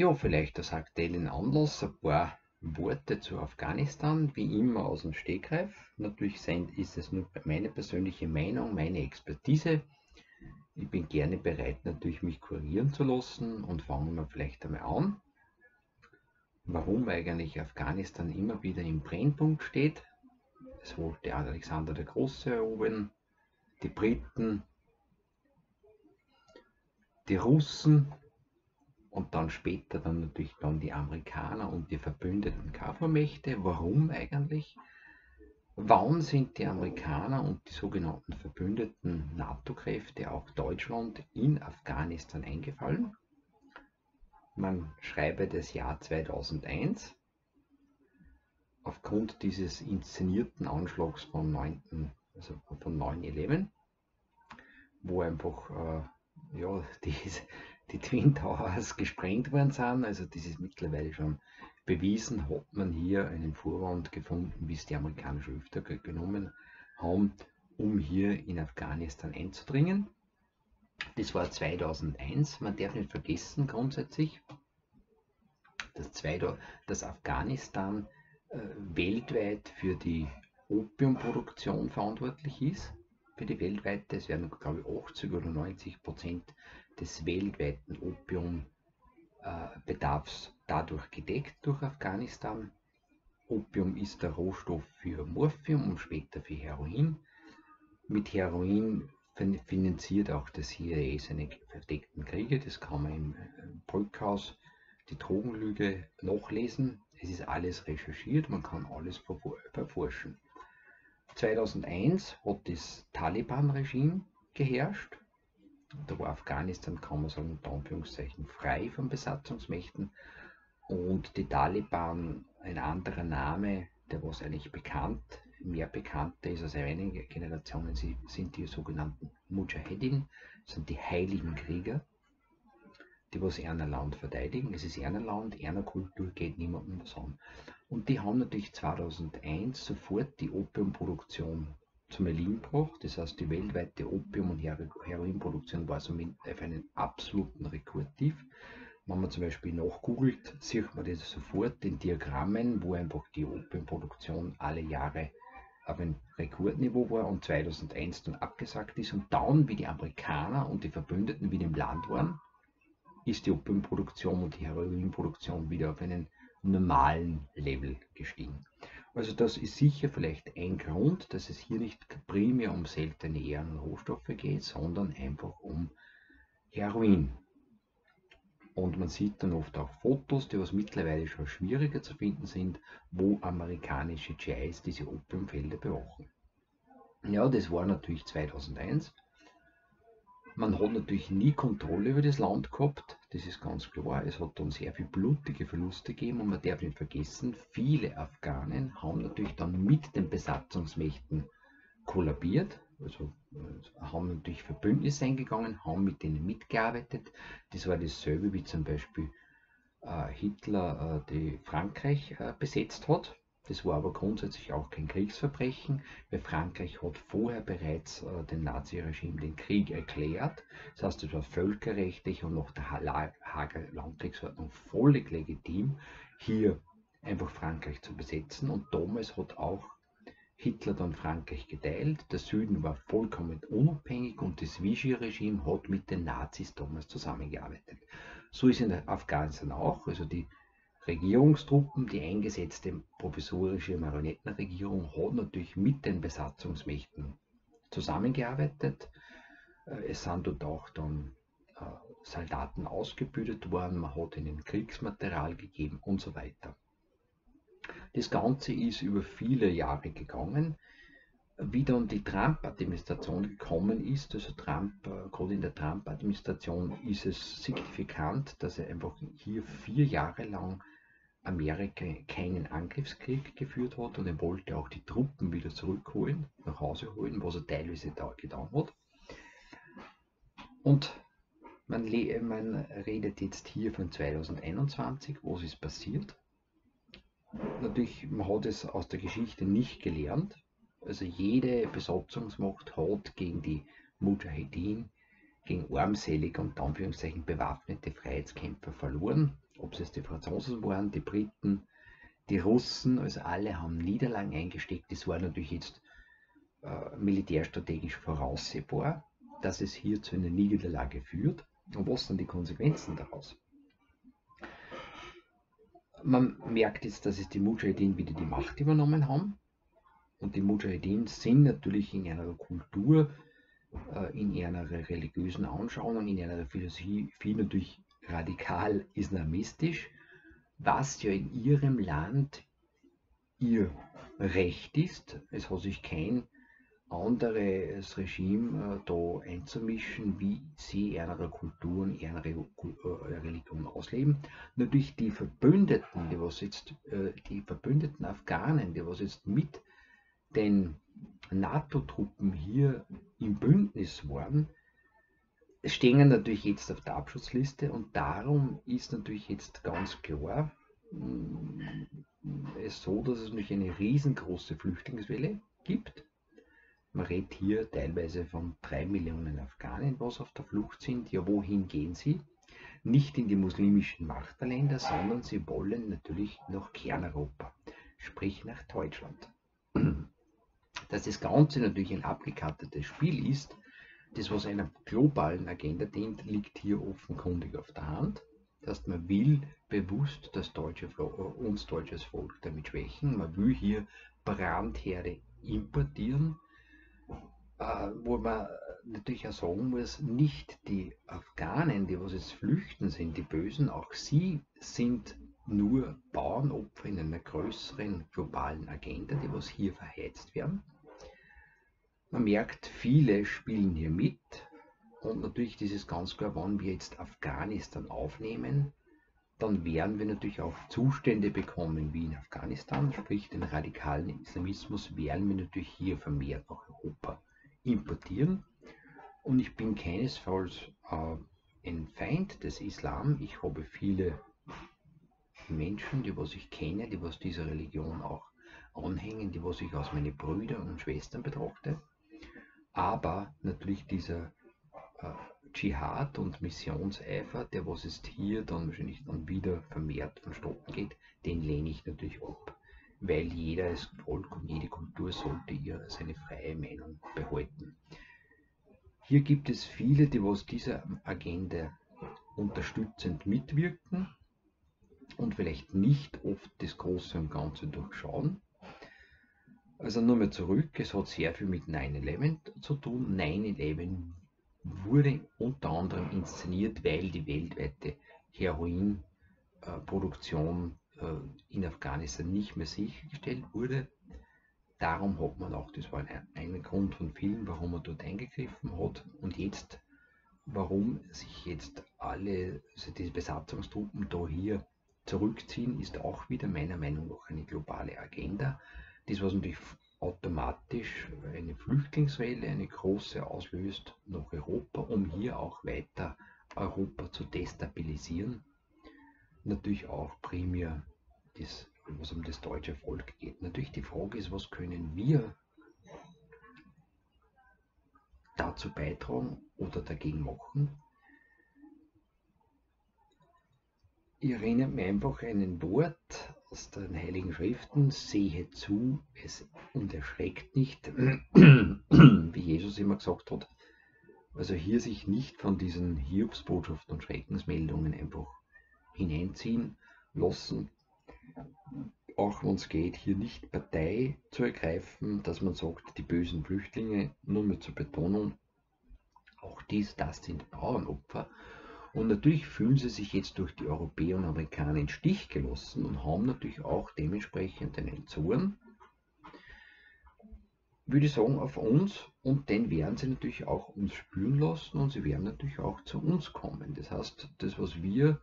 Ja, vielleicht aus aktuellen Anlass ein paar Worte zu Afghanistan, wie immer aus dem Stegreif. Natürlich ist es nur meine persönliche Meinung, meine Expertise. Ich bin gerne bereit, natürlich mich kurieren zu lassen und fangen wir vielleicht einmal an. Warum eigentlich Afghanistan immer wieder im Brennpunkt steht. Es wollte Alexander der Große erobern, die Briten, die Russen und dann später dann natürlich dann die Amerikaner und die verbündeten KV-Mächte. Warum eigentlich? Wann sind die Amerikaner und die sogenannten verbündeten NATO-Kräfte, auch Deutschland, in Afghanistan eingefallen? Man schreibe das Jahr 2001. Aufgrund dieses inszenierten Anschlags vom 9. Also von 9-11, wo einfach äh, ja, die, die Twin Towers gesprengt worden sind. Also das ist mittlerweile schon bewiesen, hat man hier einen Vorwand gefunden, wie es die amerikanischen Öfter genommen haben, um hier in Afghanistan einzudringen. Das war 2001. Man darf nicht vergessen grundsätzlich, dass, dass Afghanistan äh, weltweit für die Opiumproduktion verantwortlich ist. Für die weltweite, es werden glaube ich 80 oder 90 Prozent des weltweiten Opiumbedarfs dadurch gedeckt durch Afghanistan. Opium ist der Rohstoff für Morphium und später für Heroin. Mit Heroin finanziert auch das CIA seine verdeckten Kriege. Das kann man im Brückhaus, die Drogenlüge, nachlesen. Es ist alles recherchiert, man kann alles verforschen. 2001 hat das Taliban-Regime geherrscht da war Afghanistan, kann man sagen, unter Anführungszeichen frei von Besatzungsmächten. Und die Taliban, ein anderer Name, der was eigentlich bekannt, mehr bekannter ist als einige Generationen, sind die sogenannten Mujahedin, sind die heiligen Krieger, die was einer Land verteidigen. Es ist einer Land, einer Kultur, geht niemandem was an. Und die haben natürlich 2001 sofort die Opiumproduktion zum Erliegen gebracht. Das heißt, die weltweite Opium- und Heroinproduktion war somit auf einen absoluten Rekordtief. Wenn man zum Beispiel nachgoogelt, sieht man das sofort in Diagrammen, wo einfach die Opiumproduktion alle Jahre auf ein Rekordniveau war und 2001 dann abgesagt ist. Und dann, wie die Amerikaner und die Verbündeten wieder im Land waren, ist die Opiumproduktion und die Heroinproduktion wieder auf einen normalen Level gestiegen. Also das ist sicher vielleicht ein Grund, dass es hier nicht primär um seltene Ehren und Rohstoffe geht, sondern einfach um Heroin. Und man sieht dann oft auch Fotos, die was mittlerweile schon schwieriger zu finden sind, wo amerikanische GIs diese Opiumfelder bewachen. Ja, das war natürlich 2001. Man hat natürlich nie Kontrolle über das Land gehabt, das ist ganz klar. Es hat dann sehr viel blutige Verluste gegeben und man darf nicht vergessen, viele Afghanen haben natürlich dann mit den Besatzungsmächten kollabiert, also äh, haben natürlich Verbündnisse eingegangen, haben mit denen mitgearbeitet. Das war dasselbe wie zum Beispiel äh, Hitler äh, die Frankreich besetzt hat. Das war aber grundsätzlich auch kein Kriegsverbrechen, weil Frankreich hat vorher bereits äh, dem Naziregime den Krieg erklärt. Das heißt, es war völkerrechtlich und nach der Hager Landkriegsordnung völlig legitim, hier einfach Frankreich zu besetzen. Und damals hat auch Hitler dann Frankreich geteilt. Der Süden war vollkommen unabhängig und das Vichy-Regime hat mit den Nazis damals zusammengearbeitet. So ist in Afghanistan auch. Also die Regierungstruppen, die eingesetzte provisorische Marionettenregierung hat natürlich mit den Besatzungsmächten zusammengearbeitet. Äh, es sind dort auch dann äh, Soldaten ausgebildet worden, man hat ihnen Kriegsmaterial gegeben und so weiter. Das Ganze ist über viele Jahre gegangen. Wie dann die Trump-Administration gekommen ist, also Trump, äh, gerade in der Trump-Administration ist es signifikant, dass er einfach hier vier Jahre lang Amerika keinen Angriffskrieg geführt hat und er wollte auch die Truppen wieder zurückholen, nach Hause holen, was er teilweise da getan hat. Und man, man redet jetzt hier von 2021, was ist passiert. Natürlich, man hat es aus der Geschichte nicht gelernt. Also jede Besatzungsmacht hat gegen die Mujahedin, gegen armselige und Anführungszeichen bewaffnete Freiheitskämpfer verloren ob es die Franzosen waren, die Briten, die Russen, also alle haben Niederlagen eingesteckt. Das war natürlich jetzt äh, militärstrategisch voraussehbar, dass es hier zu einer Niederlage führt. Und was sind die Konsequenzen daraus? Man merkt jetzt, dass es die Mujahideen wieder die Macht übernommen haben. Und die Mujahideen sind natürlich in einer Kultur, äh, in einer religiösen Anschauung, in einer Philosophie natürlich radikal islamistisch, was ja in ihrem Land ihr Recht ist. Es hat sich kein anderes Regime äh, da einzumischen, wie sie ihre Kulturen, ihre äh, Religion ausleben. Natürlich die Verbündeten, die was jetzt, äh, die verbündeten Afghanen, die was jetzt mit den NATO-Truppen hier im Bündnis waren, stehen natürlich jetzt auf der Abschutzliste und darum ist natürlich jetzt ganz klar mm, es so, dass es natürlich eine riesengroße Flüchtlingswelle gibt. Man redet hier teilweise von drei Millionen Afghanen, was auf der Flucht sind. Ja, wohin gehen sie? Nicht in die muslimischen Machterländer, sondern sie wollen natürlich nach Kerneuropa, sprich nach Deutschland. Dass das Ganze natürlich ein abgekartetes Spiel ist, das, was einer globalen Agenda dient, liegt hier offenkundig auf der Hand. Das heißt, man will bewusst das deutsche, äh, uns deutsches Volk damit schwächen. Man will hier Brandherde importieren, äh, wo man natürlich auch sagen muss, nicht die Afghanen, die was jetzt flüchten sind, die Bösen, auch sie sind nur Bauernopfer in einer größeren globalen Agenda, die was hier verheizt werden. Man merkt, viele spielen hier mit und natürlich dieses ganz klar, wenn wir jetzt Afghanistan aufnehmen, dann werden wir natürlich auch Zustände bekommen wie in Afghanistan, sprich den radikalen Islamismus werden wir natürlich hier vermehrt nach Europa importieren. Und ich bin keinesfalls äh, ein Feind des Islam. Ich habe viele Menschen, die was ich kenne, die was dieser Religion auch anhängen, die was ich als meine Brüder und Schwestern betrachte aber natürlich dieser äh, Dschihad und Missionseifer, der was es hier dann wahrscheinlich dann wieder vermehrt vonstatten geht, den lehne ich natürlich ab, weil jeder Volk und jede Kultur sollte ihr seine freie Meinung behalten. Hier gibt es viele, die was dieser Agenda unterstützend mitwirken und vielleicht nicht oft das Große und Ganze durchschauen, also nur mal zurück, es hat sehr viel mit 9-11 zu tun. 9-11 wurde unter anderem inszeniert, weil die weltweite Heroinproduktion äh, in Afghanistan nicht mehr sichergestellt wurde. Darum hat man auch, das war ein, ein Grund von vielen, warum man dort eingegriffen hat. Und jetzt, warum sich jetzt alle, also diese Besatzungstruppen da hier zurückziehen, ist auch wieder meiner Meinung nach eine globale Agenda. Das, was natürlich automatisch eine Flüchtlingswelle, eine große auslöst nach Europa, um hier auch weiter Europa zu destabilisieren. Natürlich auch primär das, was um das deutsche Volk geht. Natürlich die Frage ist, was können wir dazu beitragen oder dagegen machen. Ich erinnere mich einfach an ein Wort aus den Heiligen Schriften, sehe zu es und erschreckt nicht, wie Jesus immer gesagt hat. Also hier sich nicht von diesen Hiobsbotschaften und Schreckensmeldungen einfach hineinziehen lassen, auch wenn es geht, hier nicht Partei zu ergreifen, dass man sagt, die bösen Flüchtlinge, nur mehr zur Betonung, auch dies, das sind Bauernopfer und natürlich fühlen sie sich jetzt durch die Europäer und Amerikaner in Stich gelassen und haben natürlich auch dementsprechend einen Zorn, würde ich sagen, auf uns und den werden sie natürlich auch uns spüren lassen und sie werden natürlich auch zu uns kommen. Das heißt, das, was wir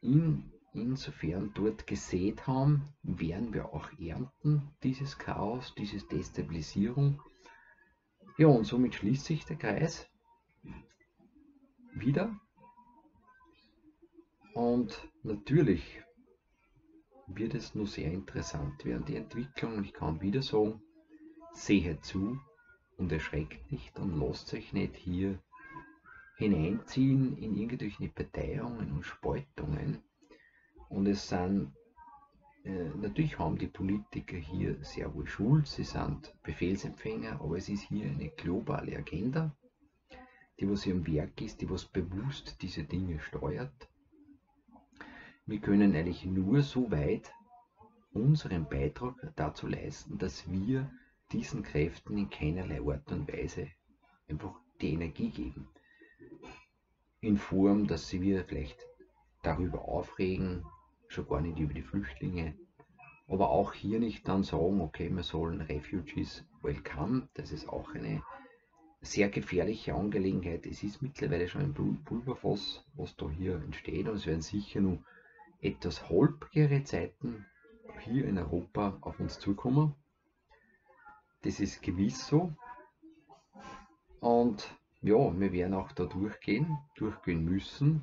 in, insofern dort gesät haben, werden wir auch ernten, dieses Chaos, diese Destabilisierung. Ja, und somit schließt sich der Kreis wieder. Und natürlich wird es nur sehr interessant werden, die Entwicklung. Ich kann wieder sagen, sehe zu und erschreckt nicht und lasst euch nicht hier hineinziehen in irgendwelche Parteiungen und Spaltungen, Und es sind, äh, natürlich haben die Politiker hier sehr wohl Schuld, sie sind Befehlsempfänger, aber es ist hier eine globale Agenda, die was hier am Werk ist, die was bewusst diese Dinge steuert. Wir können eigentlich nur so weit unseren Beitrag dazu leisten, dass wir diesen Kräften in keinerlei Art und Weise einfach die Energie geben. In Form, dass sie wieder vielleicht darüber aufregen, schon gar nicht über die Flüchtlinge, aber auch hier nicht dann sagen, okay, wir sollen Refugees welcome, das ist auch eine sehr gefährliche Angelegenheit. Es ist mittlerweile schon ein Pulverfass, was da hier entsteht und es werden sicher nur etwas holprigere Zeiten hier in Europa auf uns zukommen. Das ist gewiss so. Und ja, wir werden auch da durchgehen, durchgehen müssen.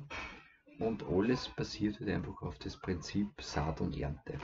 Und alles basiert halt einfach auf das Prinzip Saat und Ernte.